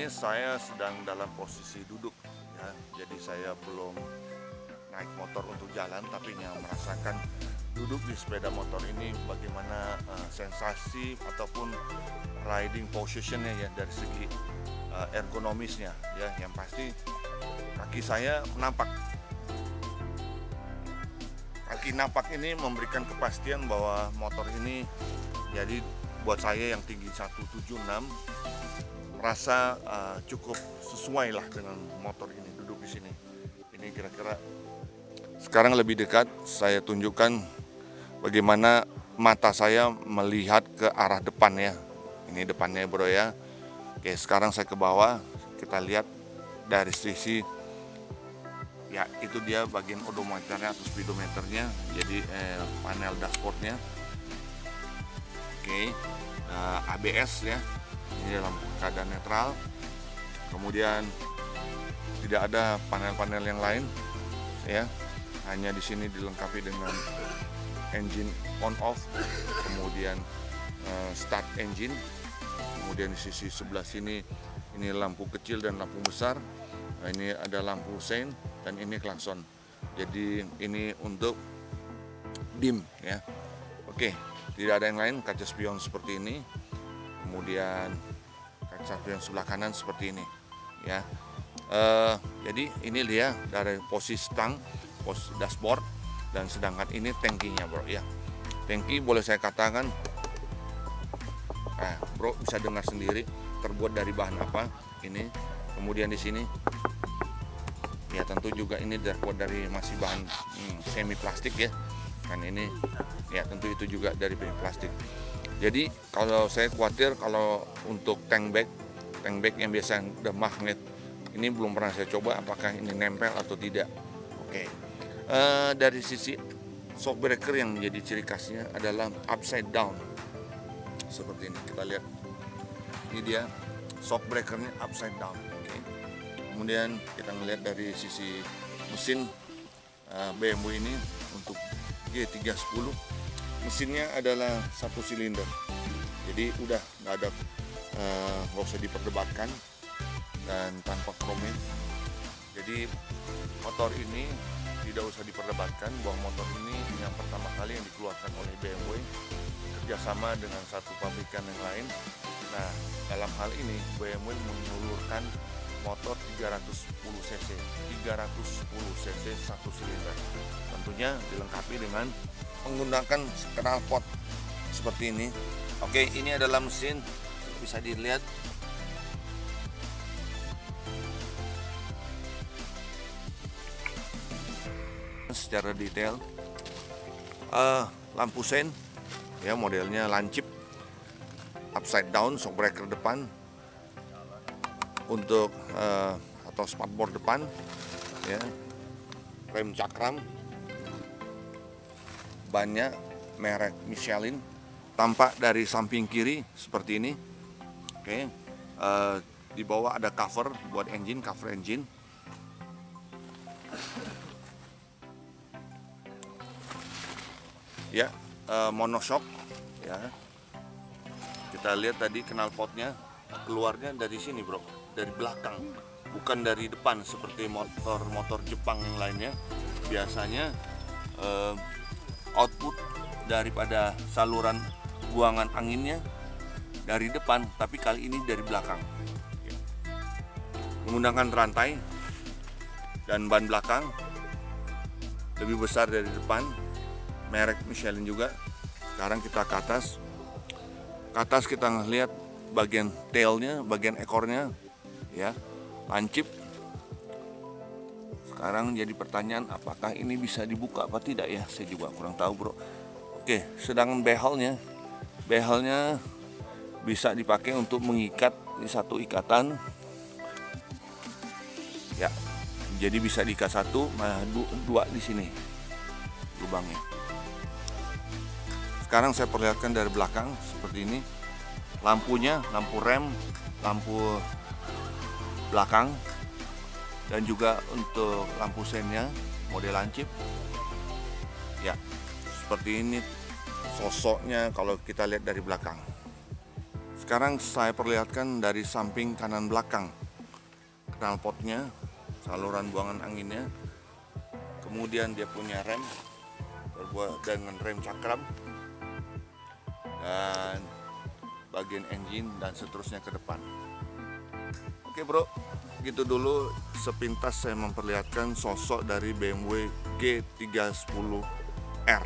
Ini saya sedang dalam posisi duduk ya. Jadi saya belum naik motor untuk jalan tapi yang merasakan duduk di sepeda motor ini bagaimana uh, sensasi ataupun riding positionnya ya dari segi uh, ergonomisnya ya yang pasti kaki saya nampak kaki napak ini memberikan kepastian bahwa motor ini jadi buat saya yang tinggi 176 merasa uh, cukup sesuai lah dengan motor ini duduk di sini. Ini kira-kira sekarang lebih dekat saya tunjukkan bagaimana mata saya melihat ke arah depan ya. Ini depannya bro ya. Oke sekarang saya ke bawah kita lihat dari sisi ya itu dia bagian odometernya atau speedometernya jadi eh, panel dashboardnya. Oke eh, ABS ya ini dalam keadaan netral. Kemudian tidak ada panel-panel yang lain ya. Hanya di sini dilengkapi dengan engine on off kemudian uh, start engine. Kemudian di sisi sebelah sini ini lampu kecil dan lampu besar. Nah, ini ada lampu sein dan ini klakson. Jadi ini untuk dim ya. Oke tidak ada yang lain kaca spion seperti ini. Kemudian kaca spion sebelah kanan seperti ini ya. Uh, jadi ini dia dari posisi stang pos dashboard dan sedangkan ini tankinya bro ya. Tangki boleh saya katakan nah bro bisa dengar sendiri terbuat dari bahan apa ini. Kemudian di sini ya tentu juga ini terbuat dari masih bahan hmm, semi plastik ya. Kan ini ya tentu itu juga dari bahan plastik jadi kalau saya khawatir kalau untuk tank bag tank bag yang biasa udah magnet ini belum pernah saya coba apakah ini nempel atau tidak. Oke. Uh, dari sisi shock breaker yang menjadi ciri khasnya adalah upside down. Seperti ini kita lihat. Ini dia shock breakernya upside down. Kemudian kita melihat dari sisi mesin uh, eh, BMW ini untuk G310 mesinnya adalah satu silinder. Jadi udah nggak ada eh, nggak uh, usah diperdebatkan dan tanpa kromet jadi motor ini tidak usah diperdebatkan bahwa motor ini yang pertama kali yang dikeluarkan oleh BMW kerjasama dengan satu pabrikan yang lain. Nah dalam hal ini BMW mengulurkan motor 310 cc 310 cc satu silinder. Tentunya dilengkapi dengan menggunakan knalpot seperti ini. Oke ini adalah mesin. Bisa dilihat. Secara detail. Uh, lampu sen. Ya modelnya lancip. Upside down shock breaker depan untuk uh, atau spatbor depan ya. Rem cakram. Banyak merek Michelin. Tampak dari samping kiri seperti ini. Oke okay. uh, di bawah ada cover buat engine cover engine. Ya uh, monoshock ya. Kita lihat tadi knalpotnya keluarnya dari sini bro. Dari belakang. Bukan dari depan seperti motor-motor Jepang yang lainnya. Biasanya uh, output daripada saluran buangan anginnya dari depan tapi kali ini dari belakang. Menggunakan rantai dan ban belakang. Lebih besar dari depan. Merek Michelin juga. Sekarang kita ke atas. Ke atas kita ngelihat bagian tailnya bagian ekornya ya. Lancip. Sekarang jadi pertanyaan apakah ini bisa dibuka apa tidak ya? Saya juga kurang tahu bro. Oke sedangkan behelnya behelnya bisa dipakai untuk mengikat di satu ikatan. Ya jadi bisa diikat satu nah dua di sini lubangnya. Sekarang saya perlihatkan dari belakang seperti ini lampunya lampu rem lampu belakang dan juga untuk lampu sennya model lancip. Ya seperti ini sosoknya kalau kita lihat dari belakang. Sekarang saya perlihatkan dari samping kanan belakang. Knalpotnya, saluran buangan anginnya, kemudian dia punya rem terbuat dengan rem cakram. Dan bagian engine dan seterusnya ke depan. Oke bro, gitu dulu sepintas saya memperlihatkan sosok dari BMW G310R.